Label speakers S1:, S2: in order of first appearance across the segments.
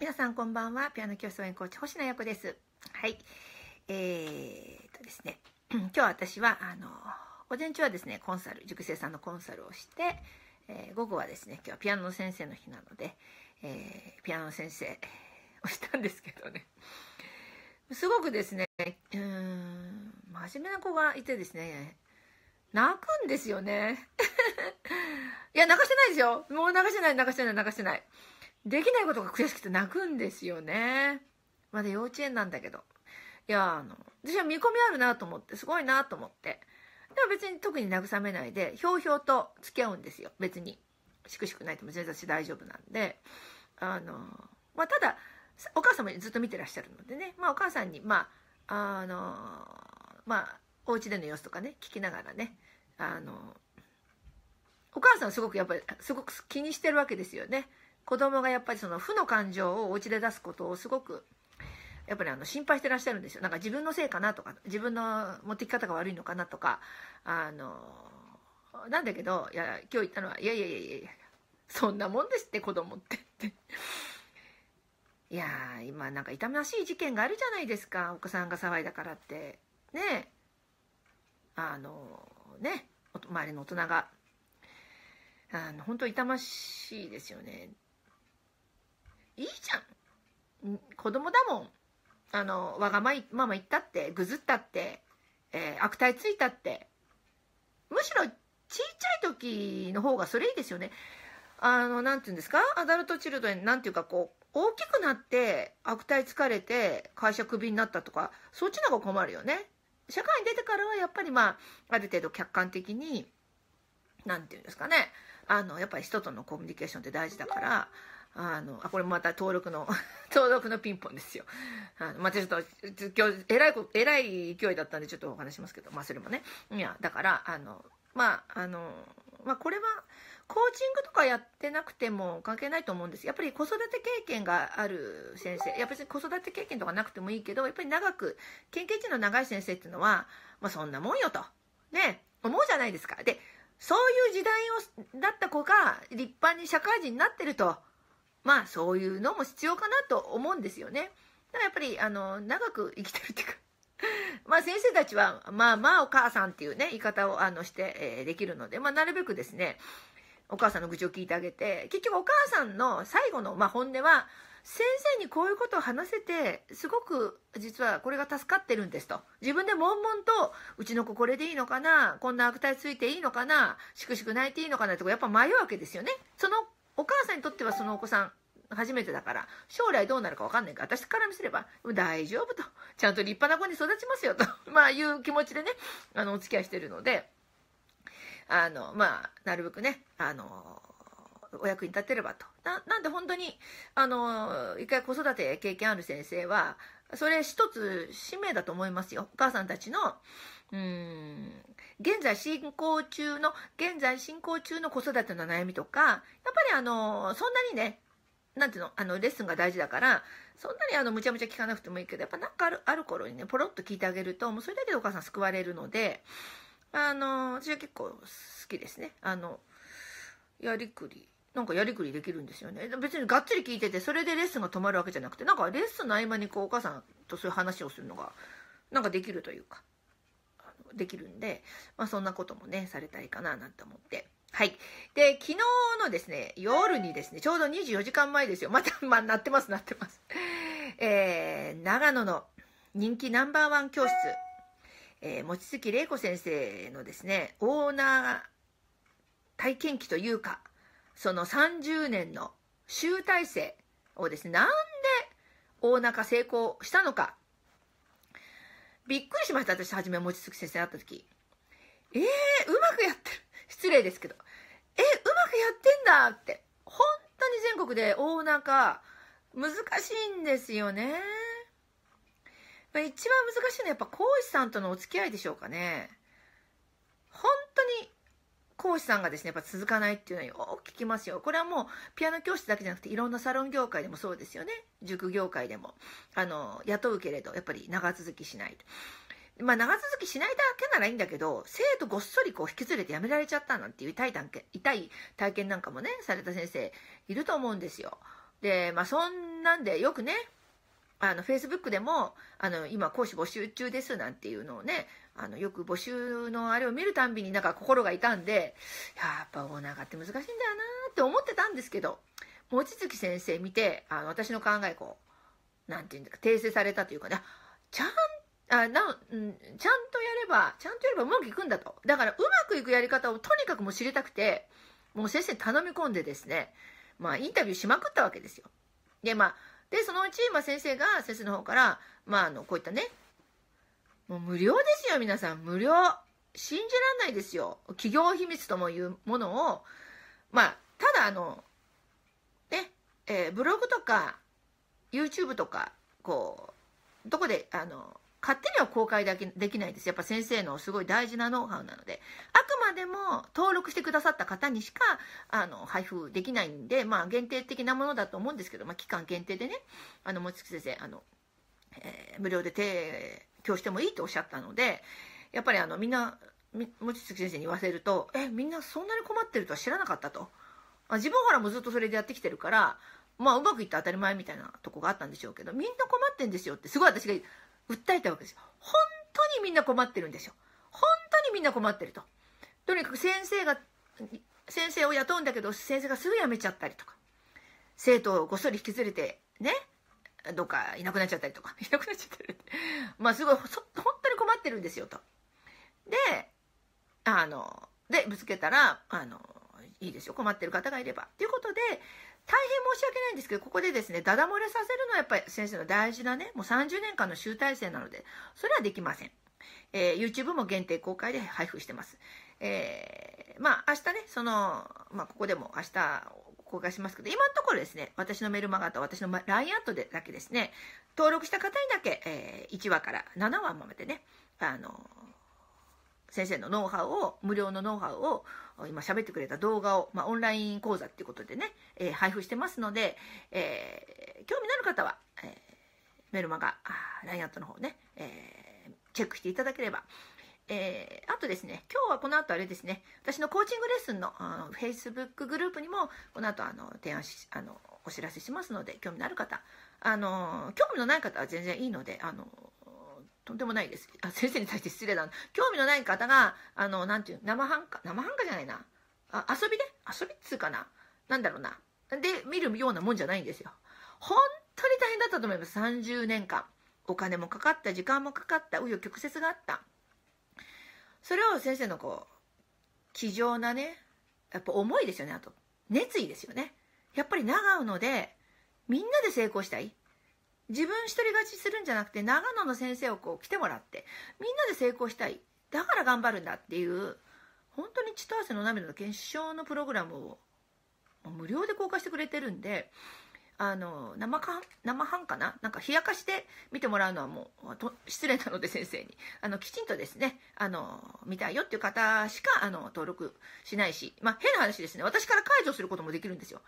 S1: 皆さんこんばんは。ピアノ教室応援コーチ、星野子です。はい。えー、っとですね、今日私は、あの、午前中はですね、コンサル、塾生さんのコンサルをして、えー、午後はですね、今日はピアノの先生の日なので、えー、ピアノの先生をしたんですけどね、すごくですね、うん、真面目な子がいてですね、泣くんですよね。いや、泣かしてないですよ。もう泣かしてない、泣かしてない、泣かしてない。できないことが悔しくて泣くんですよね。まだ幼稚園なんだけど。いや、あの、私は見込みあるなと思って、すごいなと思って。でも別に特に慰めないで、ひょうひょうと付き合うんですよ。別に。しくしくないとも全然私大丈夫なんで。あの、まあ、ただ、お母さんもずっと見てらっしゃるのでね、まあ、お母さんに、まあ、あの、まあ、お家での様子とかね、聞きながらね、あの、お母さんすごくやっぱり、すごく気にしてるわけですよね。子供がやっぱりその負の感情をお家で出すことをすごくやっぱりあの心配してらっしゃるんですよ。なんか自分のせいかなとか自分の持ってき方が悪いのかなとかあのなんだけどいや今日言ったのはいやいやいやいやそんなもんですって子供ってって。いや今なんか痛ましい事件があるじゃないですか。お子さんが騒いだからって。ね。あのね。周りの大人が。あの本当痛ましいですよね。いいじゃん。子供だもん。あのわがまま言ったってぐずったって、えー、悪態ついたって。むしろちっちゃい時の方がそれいいですよね。あの何て言うんですか？アダルトチルドに何ていうかこう大きくなって悪態つかれて会社クビになったとかそっちの方が困るよね。社会に出てからはやっぱりまあある程度客観的に何て言うんですかね。あのやっぱり人とのコミュニケーションって大事だからあの、あ、これまた登録の 登録のピンポンですよ。あの、また、ちょっと、今日、えらい、えらい勢いだったんで、ちょっとお話しますけど、まあ、それもね。いや、だから、あの、まあ、あの、まあ、これは、コーチングとかやってなくても関係ないと思うんです。やっぱり子育て経験がある先生、やっぱり子育て経験とかなくてもいいけど、やっぱり長く、経験値の長い先生っていうのは、まあ、そんなもんよと。ね、思うじゃないですか。で、そういう時代を、だった子が立派に社会人になってると。まあそういうのも必要かなと思うんですよね。だからやっぱりあの長く生きてるっていうか まあ先生たちはまあまあお母さんっていうね言い方をあのして、えー、できるので、まあ、なるべくですねお母さんの愚痴を聞いてあげて結局お母さんの最後の、まあ、本音は先生にこういうことを話せてすごく実はこれが助かってるんですと自分で悶々とうちの子これでいいのかなこんな悪態ついていいのかなしくしく泣いていいのかなとかやっぱ迷うわけですよねそのお母さんにとってはそのお子さん初めてだから将来どうなるか分かんないから私から見せれば大丈夫と。ちゃんと立派な子に育ちますよと まあいう気持ちでねあのお付き合いしてるのであのまあなるべくねあのお役に立てればと。ななんで本当にあの一回子育て経験ある先生はそれ一つ使命だと思いますよ。お母さんたちのうん現在進行中の現在進行中の子育ての悩みとかやっぱりあのそんなにねなんていうのあのレッスンが大事だからそんなにあのむちゃむちゃ聞かなくてもいいけどやっぱなんかあるある頃にねポロッと聞いてあげるともうそれだけでお母さん救われるのであの私は結構好きですね。あのやりくり。なんかやりくりできるんですよね別にがっつり聞いててそれでレッスンが止まるわけじゃなくてなんかレッスンの合間にこうお母さんとそういう話をするのがなんかできるというかできるんで、まあ、そんなこともねされたいいかななんて思ってはい。で、昨日のですね、夜にですね、ちょうど24時間前ですよ。また、まあ、なってます、なってます。えー、長野の人気ナンバーワン教室、えー、望月玲子先生のですね、オーナー体験記というか、その30年の集大成をですね、なんで大中成功したのか。びっくりしました、私、はじめ望月先生に会った時。えー、うまくやってる。失礼ですけど。え、うまくやってんだって。本当に全国で大中、難しいんですよね。一番難しいのはやっぱ講師さんとのお付き合いでしょうかね。本講師さんがですね、やっぱ続かないっていうのはよく聞きますよ。これはもうピアノ教室だけじゃなくていろんなサロン業界でもそうですよね。塾業界でも。あの、雇うけれど、やっぱり長続きしないと。まあ、長続きしないだけならいいんだけど、生徒ごっそりこう引き連れて辞められちゃったなんていう痛い痛い体験なんかもね、された先生いると思うんですよ。で、まあそんなんでよくね、あの、Facebook でも、あの、今講師募集中ですなんていうのをね、あの、よく募集のあれを見るたんびになんか心が痛んで、やっぱオーナーがって難しいんだよなって思ってたんですけど、望月先生見て、あの、私の考えこう、なんていうんだか、訂正されたというかね、ちゃんあな、うん、ちゃんとやれば、ちゃんとやればうまくいくんだと。だから、うまくいくやり方をとにかくもう知りたくて、もう先生頼み込んでですね、まあ、インタビューしまくったわけですよ。で、まあ、で、そのうち、まあ、先生が、先生の方から、まあ、あの、こういったね、もう無料ですよ、皆さん。無料。信じらんないですよ。企業秘密ともいうものを、まあ、ただ、あの、ね、えー、ブログとか、YouTube とか、こう、どこで、あの、勝手には公開だけできないです。やっぱ先生のすごい大事なノウハウなので、あくまでも登録してくださった方にしか、あの、配布できないんで、まあ、限定的なものだと思うんですけど、まあ、期間限定でね、あの、もち先生、あの、えー、無料で提供してもいいとおっしゃったので、やっぱりあの、みんな、望月先生に言わせると、え、みんなそんなに困ってるとは知らなかったと。あ自分からもずっとそれでやってきてるから、まあ、うまくいって当たり前みたいなとこがあったんでしょうけど、みんな困ってんですよって、すごい私が訴えたわけですよ。本当にみんな困ってるんでしょ。本当にみんな困ってると。とにかく先生が、先生を雇うんだけど、先生がすぐ辞めちゃったりとか、生徒をごっそり引き連れて、ね、どっかいなくなっちゃったりとか、いなくなっちゃったり。まあすごい、本当に困ってるんですよと。で、あの、で、ぶつけたら、あの、いいですよ、困ってる方がいれば。ということで、大変申し訳ないんですけど、ここでですね、ダダ漏れさせるのはやっぱり先生の大事なね、もう30年間の集大成なので、それはできません。えー、YouTube も限定公開で配布してます。えー、まあ、明日ね、その、まあ、ここでも明日公開しますけど、今のところですね、私のメルマガと私の LINE アットでだけですね、登録した方にだけ、えー、1話から7話までね、あの、先生のノウハウを、無料のノウハウを、今喋ってくれた動画を、まあ、オンライン講座っていうことでね、えー、配布してますので、えー、興味のある方は、えー、メルマガ、LINE アットの方ね、え、チェックしていただければ、えー、あとですね、今日はこの後あれですね、私のコーチングレッスンのあの Facebook グループにも、この後あの提案し、あの、お知らせしますので、興味のある方、あの、興味のない方は全然いいので、あの、とんでもないです。あ、先生に対して失礼だ。興味のない方が、あの、なんていう、生半可、生半可じゃないな。あ、遊びで？遊びっつうかな。なんだろうな。で、見るようなもんじゃないんですよ。本当に大変だったと思います。30年間。お金もかかった、時間もかかった、紆余曲折があった。それを先生のこう、気丈なね、やっぱ思いですよね、あと。熱意ですよね。やっぱり長野で、みんなで成功したい。自分一人勝ちするんじゃなくて長野の先生をこう来てもらってみんなで成功したい。だから頑張るんだっていう本当に血と汗の涙の検証のプログラムを無料で公開してくれてるんであの生か生半かななんか冷やかして見てもらうのはもう失礼なので先生に。あのきちんとですねあの見たいよっていう方しかあの登録しないし。まあ変な話ですね。私から解除することもできるんですよ。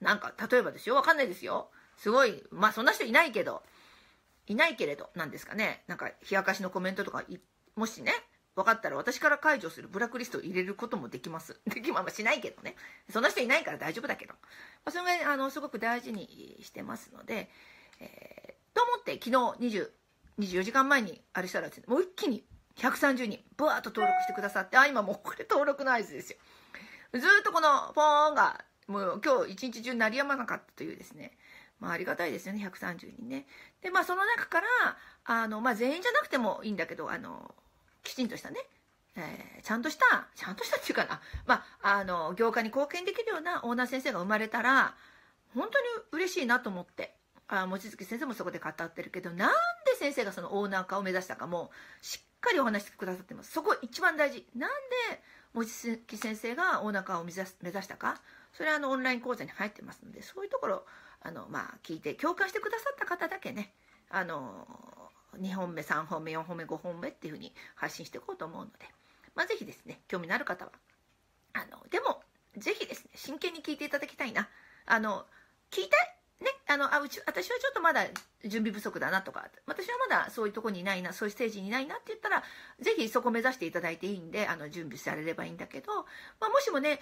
S1: なんか例えばですよ。わかんないですよ。すごい、まあそんな人いないけど、いないけれど、なんですかね。なんか、冷やかしのコメントとか、もしね、分かったら私から解除するブラックリストを入れることもできます。できまあしないけどね。そんな人いないから大丈夫だけど。まあ、それぐらい、あの、すごく大事にしてますので、えー、と思って昨日20、24時間前にあれしたら、もう一気に130人、ブワーッと登録してくださって、あ、今もうこれ登録の合図ですよ。ずっとこのポーンが、もう今日一日中鳴りやまなかったというですね、まあ、ありがたいですよね130人ね。でまあその中からあの、まあ、全員じゃなくてもいいんだけどあのきちんとしたね、えー、ちゃんとしたちゃんとしたっていうかな、まあ、あの業界に貢献できるようなオーナー先生が生まれたら本当に嬉しいなと思ってあ望月先生もそこで語ってるけどなんで先生がそのオーナー化を目指したかもしっかりお話してくださってます。そこ一番大事。なんで望月先生がオーナー化を目指したか？それはあのオンライン講座に入ってますのでそういうところあの、まあ、聞いて共感してくださった方だけね、あの、2本目、3本目、4本目、5本目っていうふうに発信していこうと思うので、まあ、ぜひですね、興味のある方は、あの、でも、ぜひですね、真剣に聞いていただきたいな。あの、聞いたい、あの、あ、うち、私はちょっとまだ準備不足だなとか、私はまだそういうとこにいないな、そういうステージにいないなって言ったら、ぜひそこ目指していただいていいんで、あの、準備されればいいんだけど、まあ、もしもね、いや、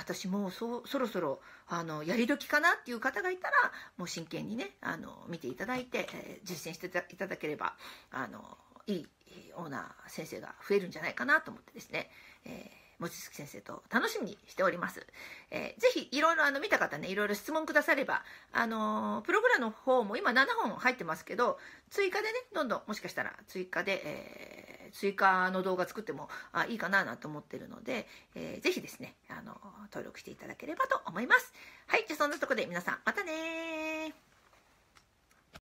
S1: 私もうそ、そろそろ、あの、やり時かなっていう方がいたら、もう真剣にね、あの、見ていただいて、えー、実践していただければ、あの、いいオーナー先生が増えるんじゃないかなと思ってですね、えー望月先生と楽しみにしております。えー、ぜひいろいろあの見た方ね、いろいろ質問くだされば、あのー、プログラムの方も今7本入ってますけど、追加でね、どんどんもしかしたら追加で、えー、追加の動画作ってもあいいかななんて思ってるので、えー、ぜひですね、あの登録していただければと思います。はい、じゃあそんなとこで皆さん、またね